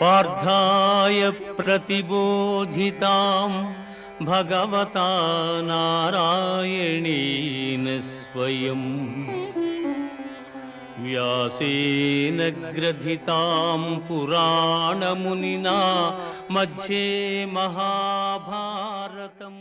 पार्थाय प्रतिबोधितां भगवता नारायणेन स्वयम् व्यासेन ग्रथितां पुराणमुनिना मध्ये महाभारतम्।